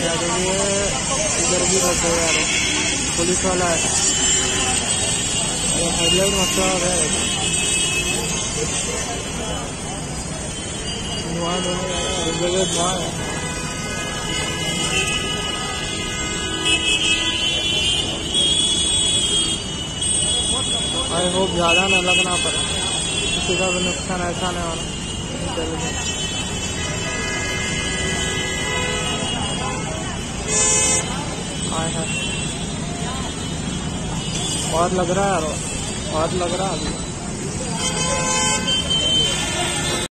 ये इधर भी रख दो यार पुलिस वाला है हेडलाइट मसला हो है जगह है आई होप ज़्यादा न लगना पड़े। किसी का भी नुकसान ऐसा नहीं होना। आए हैं। और लग रहा है और लग रहा है अभी।